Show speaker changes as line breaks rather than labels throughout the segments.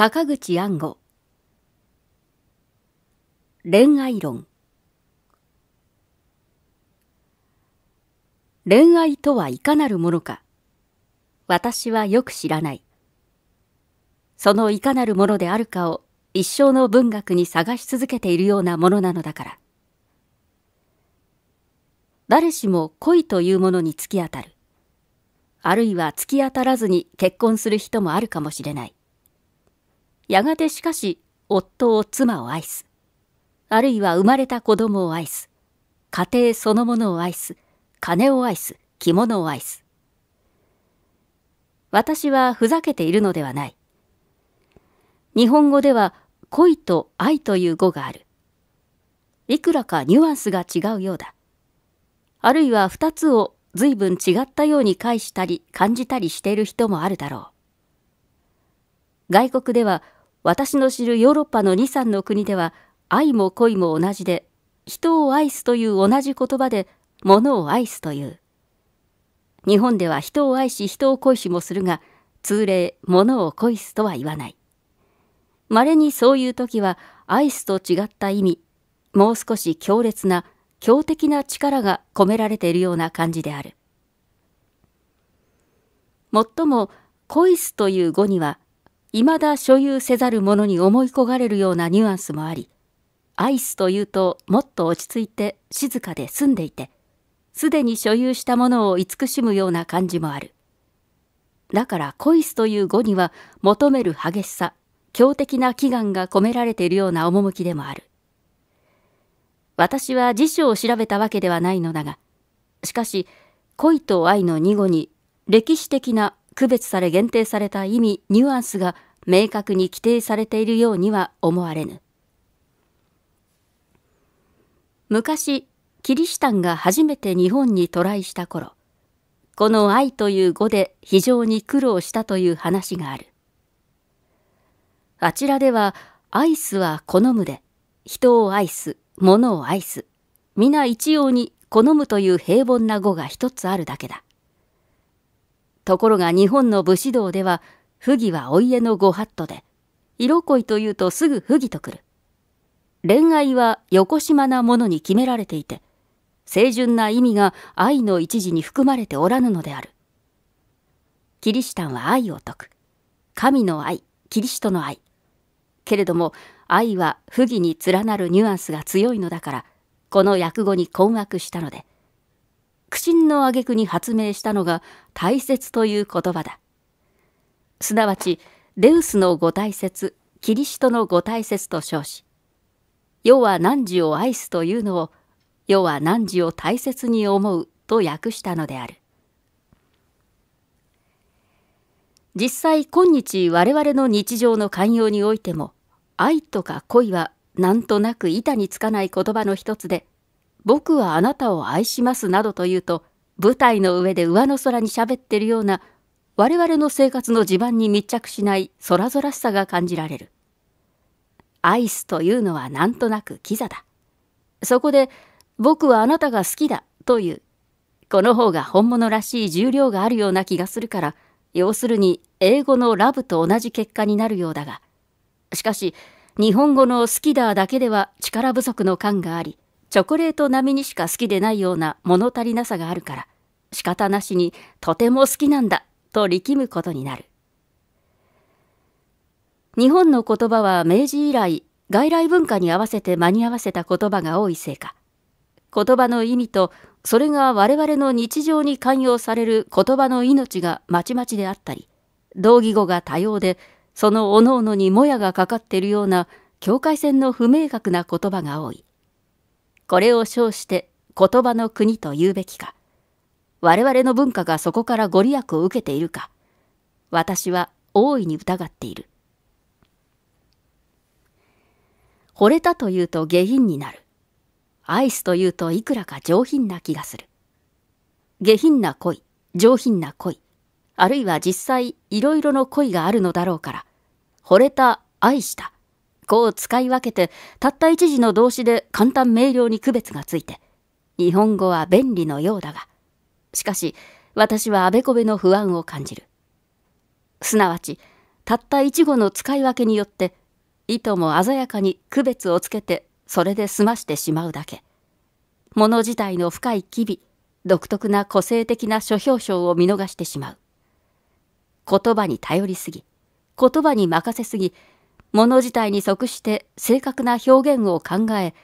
坂口安吾。恋愛論。恋愛とはいかなるものか。私はよく知らない。そのいかなるものであるかを一生の文学に探し続けているようなものなのだから。誰しも恋というものに突き当たる。あるいは突き当たらずに結婚する人もあるかもしれない。やがてしかし夫を妻を愛す。あるいは生まれた子供を愛す。家庭そのものを愛す。金を愛す。着物を愛す。私はふざけているのではない。日本語では恋と愛という語がある。いくらかニュアンスが違うようだ。あるいは二つを随分違ったように返したり感じたりしている人もあるだろう。外国では私の知るヨーロッパの二三の国では愛も恋も同じで人を愛すという同じ言葉で物を愛すという。日本では人を愛し人を恋しもするが通例物を恋すとは言わない。稀にそういう時は愛すと違った意味もう少し強烈な強的な力が込められているような感じである。もっとも恋すという語には未だ所有せざる者に思い焦がれるようなニュアンスもあり愛すというともっと落ち着いて静かで澄んでいてすでに所有したものを慈しむような感じもある。だから恋すという語には求める激しさ強的な祈願が込められているような趣でもある。私は辞書を調べたわけではないのだがしかし恋と愛の二語に歴史的な区別され限定された意味ニュアンスが明確に規定されているようには思われぬ。昔キリシタンが初めて日本に渡来した頃この愛という語で非常に苦労したという話がある。あちらでは愛すは好むで人を愛す物を愛す皆一様に好むという平凡な語が一つあるだけだ。ところが日本の武士道では不義はお家のご法度で色恋というとすぐ不義とくる。恋愛は横島なものに決められていて清純な意味が愛の一時に含まれておらぬのである。キリシタンは愛を説く。神の愛キリストの愛。けれども愛は不義に連なるニュアンスが強いのだからこの訳語に困惑したので苦心の挙句に発明したのが大切という言葉だ。すなわちデウスのご大切キリストのご大切と称し世は汝を愛すというのを世は汝を大切に思うと訳したのである。実際今日我々の日常の寛容においても愛とか恋はなんとなく板につかない言葉の一つで、僕はあなたを愛しますなどと言うと、舞台の上で上の空に喋ってるような、我々の生活の地盤に密着しない空空しさが感じられる。愛すというのはなんとなくキザだ。そこで、僕はあなたが好きだという。この方が本物らしい重量があるような気がするから、要するに英語のラブと同じ結果になるようだが、しかし、日本語の好きだだけでは力不足の感があり、チョコレート並みにしか好きでないような物足りなさがあるから、仕方なしにとても好きなんだと力むことになる。日本の言葉は明治以来、外来文化に合わせて間に合わせた言葉が多いせいか、言葉の意味とそれが我々の日常に寛容される言葉の命がまちまちであったり、同義語が多様でそのおのおのにもやがかかっているような境界線の不明確な言葉が多い。これを称して言葉の国と言うべきか、我々の文化がそこからご利益を受けているか、私は大いに疑っている。惚れたというと下品になる。愛すというといくらか上品な気がする。下品な恋、上品な恋、あるいは実際いろいろの恋があるのだろうから、惚れた、愛した。こう使い分けて、たった一時の動詞で簡単明瞭に区別がついて、日本語は便利のようだが、しかし、私はあべこべの不安を感じる。すなわち、たった一語の使い分けによって意図も鮮やかに区別をつけてそれで済ましてしまうだけ物自体の深い機微独特な個性的な書評章を見逃してしまう言葉に頼りすぎ言葉に任せすぎ物自体に即して正確な表現を考え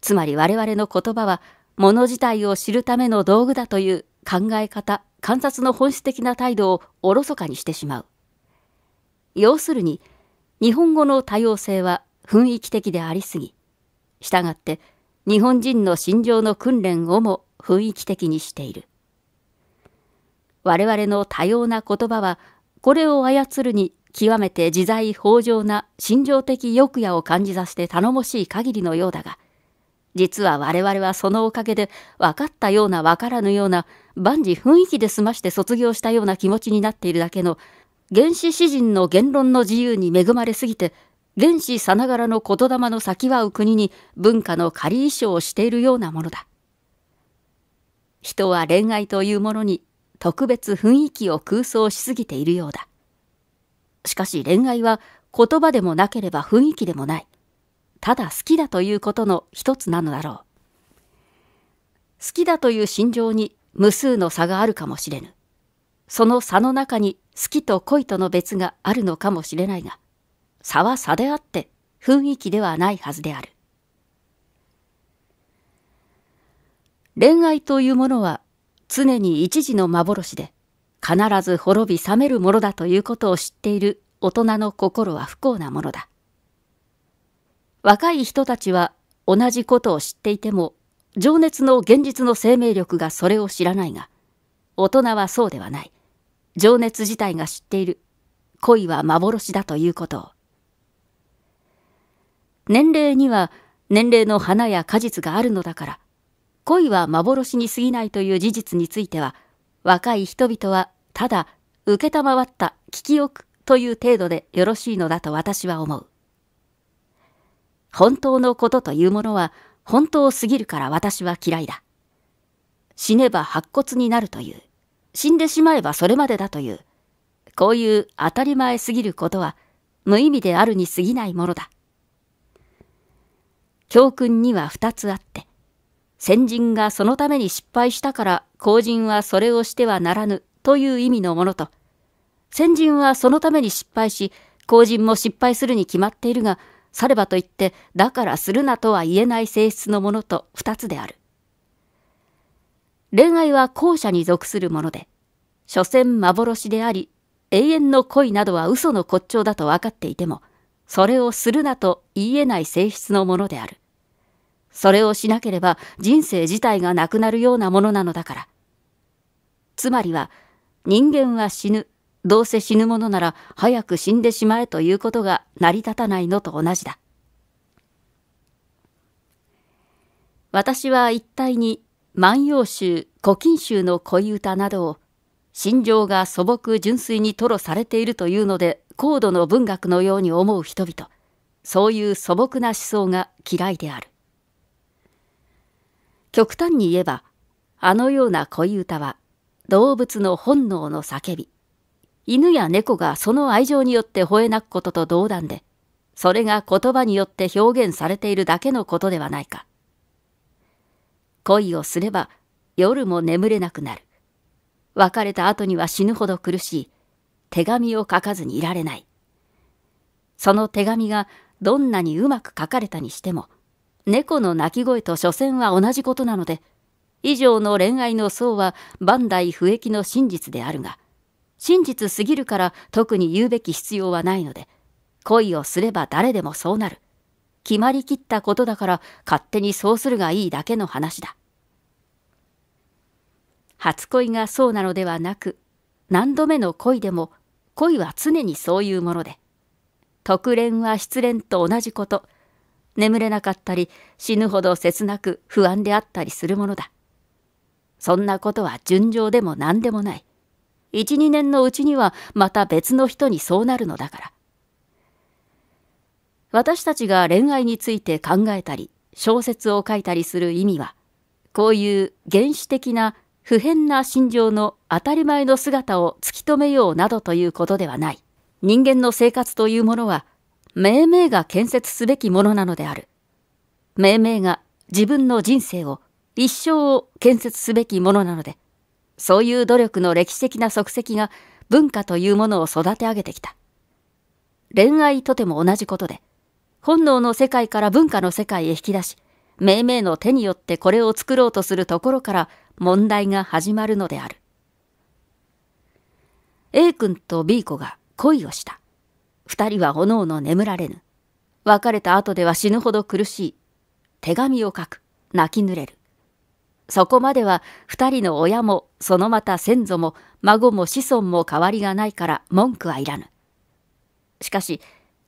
つまり我々の言葉は物自体を知るための道具だという考え方観察の本質的な態度をおろそかにしてしまう。要するに日本語の多様性は雰囲気的でありすぎしたがって日本人の心情の訓練をも雰囲気的にしている。我々の多様な言葉はこれを操るに極めて自在豊穣な心情的欲やを感じさせて頼もしい限りのようだが実は我々はそのおかげで分かったような分からぬような万事雰囲気で済まして卒業したような気持ちになっているだけの原始詩人の言論の自由に恵まれすぎて原始さながらの言霊の先はう国に文化の仮衣装をしているようなものだ。人は恋愛というものに特別雰囲気を空想しすぎているようだ。しかし恋愛は言葉でもなければ雰囲気でもない。ただ好きだということの一つなのだろう。好きだという心情に無数の差があるかもしれぬ。その差の中に好きと恋との別があるのかもしれないが、差は差であって雰囲気ではないはずである。恋愛というものは常に一時の幻で必ず滅び冷めるものだということを知っている大人の心は不幸なものだ。若い人たちは同じことを知っていても情熱の現実の生命力がそれを知らないが大人はそうではない情熱自体が知っている恋は幻だということを年齢には年齢の花や果実があるのだから恋は幻に過ぎないという事実については若い人々はただ承った聞き置くという程度でよろしいのだと私は思う。本当のことというものは本当すぎるから私は嫌いだ。死ねば白骨になるという。死んでしまえばそれまでだという。こういう当たり前すぎることは無意味であるに過ぎないものだ。教訓には二つあって、先人がそのために失敗したから後人はそれをしてはならぬという意味のものと、先人はそのために失敗し、後人も失敗するに決まっているが、さればといって、だからするなとは言えない性質のものと二つである。恋愛は後者に属するもので、所詮幻であり、永遠の恋などは嘘の骨頂だと分かっていても、それをするなと言い得ない性質のものである。それをしなければ人生自体がなくなるようなものなのだから。つまりは、人間は死ぬ。どうせ死ぬものなら早く死んでしまえということが成り立たないのと同じだ。私は一体に万葉集、古今集の恋歌などを心情が素朴純粋に吐露されているというので高度の文学のように思う人々、そういう素朴な思想が嫌いである。極端に言えば、あのような恋歌は動物の本能の叫び、犬や猫がその愛情によって吠え泣くことと同段で、それが言葉によって表現されているだけのことではないか。恋をすれば夜も眠れなくなる。別れた後には死ぬほど苦しい。手紙を書かずにいられない。その手紙がどんなにうまく書かれたにしても、猫の鳴き声と所詮は同じことなので、以上の恋愛の層は万代不益の真実であるが、真実すぎるから特に言うべき必要はないので、恋をすれば誰でもそうなる。決まりきったことだから勝手にそうするがいいだけの話だ。初恋がそうなのではなく、何度目の恋でも恋は常にそういうもので、特恋は失恋と同じこと、眠れなかったり死ぬほど切なく不安であったりするものだ。そんなことは純情でも何でもない。一、二年のうちにはまた別の人にそうなるのだから。私たちが恋愛について考えたり、小説を書いたりする意味は、こういう原始的な普遍な心情の当たり前の姿を突き止めようなどということではない。人間の生活というものは命名が建設すべきものなのである。命名が自分の人生を一生を建設すべきものなので、そういう努力の歴史的な足跡が文化というものを育て上げてきた。恋愛とても同じことで、本能の世界から文化の世界へ引き出し、命名の手によってこれを作ろうとするところから問題が始まるのである。A 君と B 子が恋をした。二人はおのおの眠られぬ。別れた後では死ぬほど苦しい。手紙を書く。泣き濡れる。そこまでは二人の親もそのまた先祖も孫も子孫も変わりがないから文句はいらぬ。しかし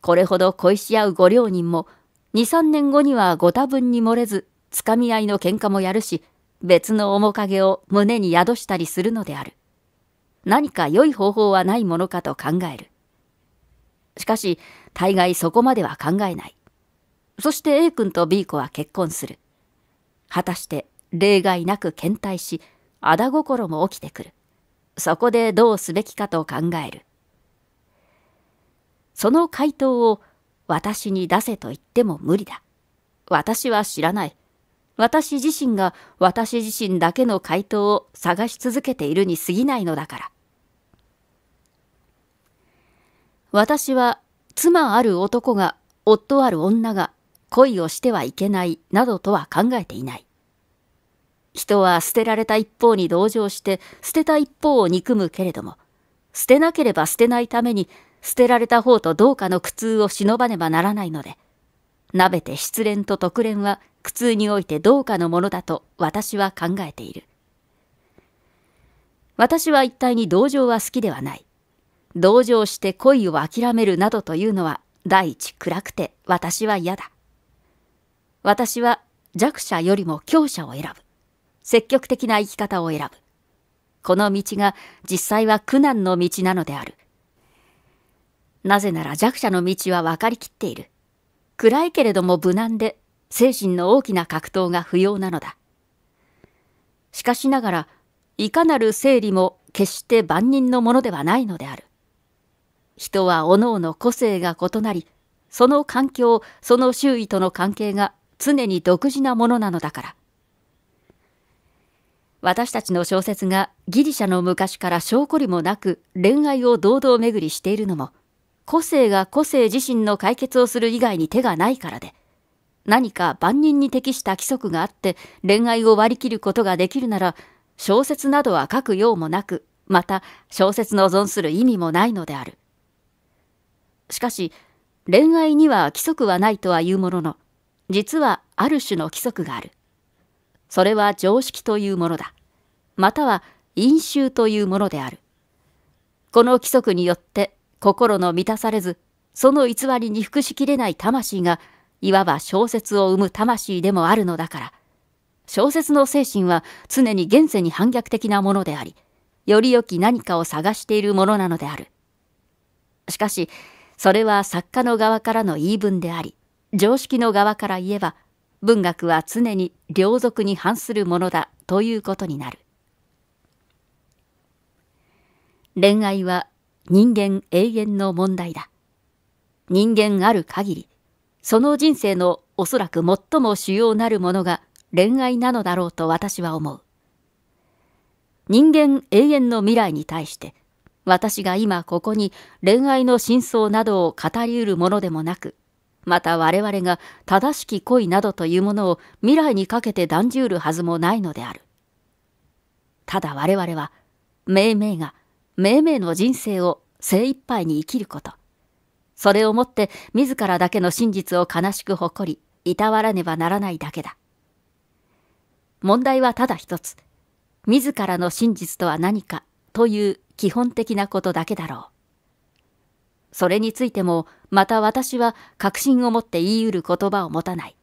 これほど恋し合うご両人も二三年後にはご多分に漏れずつかみ合いの喧嘩もやるし別の面影を胸に宿したりするのである。何か良い方法はないものかと考える。しかし大概そこまでは考えない。そして A 君と B 子は結婚する。果たして例外なく検体し、あだ心も起きてくる。そこでどうすべきかと考える。その回答を私に出せと言っても無理だ。私は知らない。私自身が私自身だけの回答を探し続けているに過ぎないのだから。私は妻ある男が夫ある女が恋をしてはいけないなどとは考えていない。人は捨てられた一方に同情して捨てた一方を憎むけれども、捨てなければ捨てないために捨てられた方と同化の苦痛を忍ばねばならないので、なべて失恋と特恋は苦痛において同化のものだと私は考えている。私は一体に同情は好きではない。同情して恋を諦めるなどというのは第一暗くて私は嫌だ。私は弱者よりも強者を選ぶ。積極的な生き方を選ぶ。この道が実際は苦難の道なのである。なぜなら弱者の道は分かりきっている。暗いけれども無難で精神の大きな格闘が不要なのだ。しかしながら、いかなる整理も決して万人のものではないのである。人は各々個性が異なり、その環境、その周囲との関係が常に独自なものなのだから。私たちの小説がギリシャの昔から証拠りもなく恋愛を堂々巡りしているのも、個性が個性自身の解決をする以外に手がないからで、何か万人に適した規則があって恋愛を割り切ることができるなら、小説などは書くようもなく、また小説の存する意味もないのである。しかし、恋愛には規則はないとは言うものの、実はある種の規則がある。それは常識というものだ。または因習というものである。この規則によって心の満たされず、その偽りに服しきれない魂が、いわば小説を生む魂でもあるのだから、小説の精神は常に現世に反逆的なものであり、より良き何かを探しているものなのである。しかし、それは作家の側からの言い分であり、常識の側から言えば、文学は常に両属に反するものだということになる。恋愛は人間永遠の問題だ。人間ある限り、その人生のおそらく最も主要なるものが恋愛なのだろうと私は思う。人間永遠の未来に対して、私が今ここに恋愛の真相などを語りうるものでもなく、また我々が正しき恋などというものを未来にかけて断じうるはずもないのである。ただ我々は、命名が、命名の人生を精一杯に生きること。それをもって自らだけの真実を悲しく誇り、いたわらねばならないだけだ。問題はただ一つ。自らの真実とは何かという基本的なことだけだろう。それについても、また私は確信を持って言い得る言葉を持たない。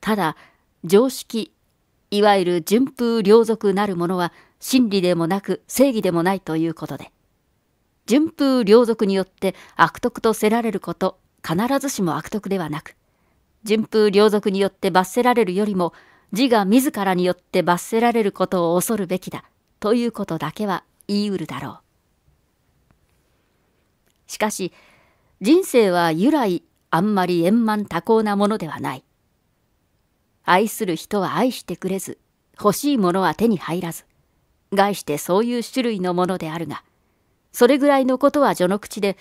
ただ、常識、いわゆる順風良俗なるものは真理でもなく正義でもないということで、順風良俗によって悪徳とせられること、必ずしも悪徳ではなく、順風良俗によって罰せられるよりも、自我自らによって罰せられることを恐るべきだ、ということだけは言い得るだろう。しかし人生は由来あんまり円満多幸なものではない愛する人は愛してくれず欲しいものは手に入らず概してそういう種類のものであるがそれぐらいのことは序の口で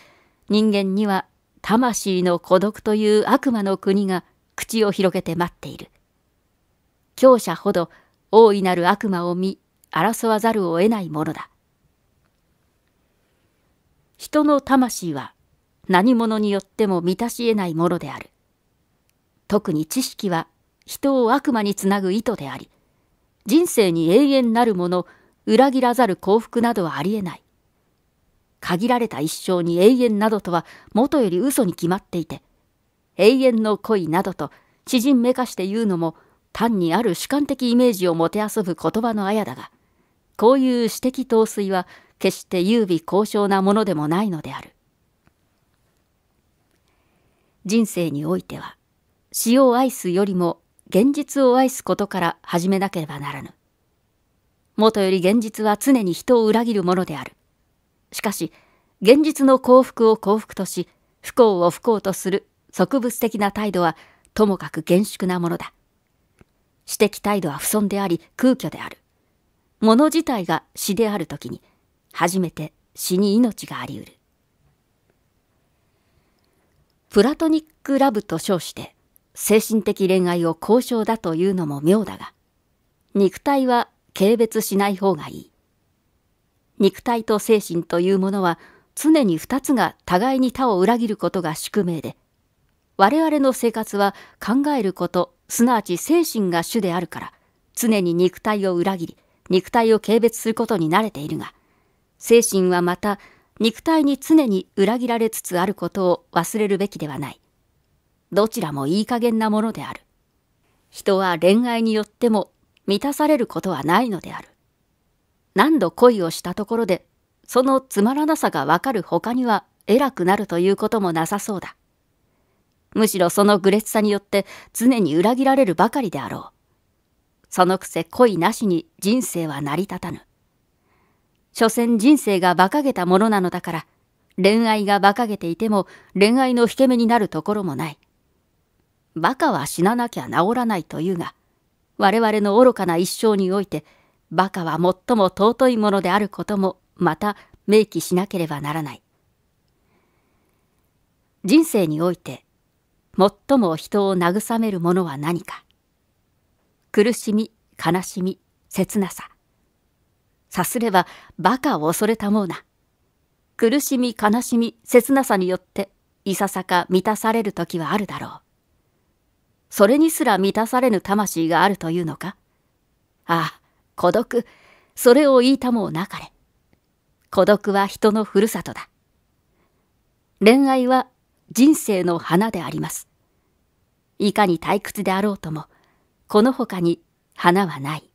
人間には魂の孤独という悪魔の国が口を広げて待っている。強者ほど大いなる悪魔を見争わざるを得ないものだ。人の魂は何者によっても満たし得ないものである。特に知識は人を悪魔につなぐ糸であり人生に永遠なるもの裏切らざる幸福などはありえない。限られた一生に永遠などとは元より嘘に決まっていて永遠の恋などと知人めかして言うのも単にある主観的イメージをもてあそぶ言葉のあやだがこういう私的陶酔は決して優美高尚なものでもないのである。人生においては死を愛すよりも現実を愛すことから始めなければならぬ。もとより現実は常に人を裏切るものである。しかし現実の幸福を幸福とし不幸を不幸とする植物的な態度はともかく厳粛なものだ。私的態度は不損であり空虚である。物自体が死である時に初めて死に命がありうる。プラトニックラブと称して精神的恋愛を交渉だというのも妙だが肉体は軽蔑しない方がいい。肉体と精神というものは常に二つが互いに他を裏切ることが宿命で我々の生活は考えることすなわち精神が主であるから常に肉体を裏切り肉体を軽蔑することに慣れているが精神はまた肉体に常に裏切られつつあることを忘れるべきではない。どちらもいい加減なものである。人は恋愛によっても満たされることはないのである。何度恋をしたところでそのつまらなさがわかる他には偉くなるということもなさそうだ。むしろその愚劣さによって常に裏切られるばかりであろう。そのくせ恋なしに人生は成り立たぬ。所詮人生が馬鹿げたものなのだから、恋愛が馬鹿げていても恋愛の引け目になるところもない。馬鹿は死ななきゃ治らないというが、我々の愚かな一生において、馬鹿は最も尊いものであることもまた明記しなければならない。人生において、最も人を慰めるものは何か。苦しみ、悲しみ、切なさ。さすれば馬鹿を恐れたもうな。苦しみ悲しみ切なさによっていささか満たされる時はあるだろう。それにすら満たされぬ魂があるというのか？ああ、孤独、それを言いたもうなかれ。孤独は人のふるさとだ。恋愛は人生の花であります。いかに退屈であろうとも、この他に花はない。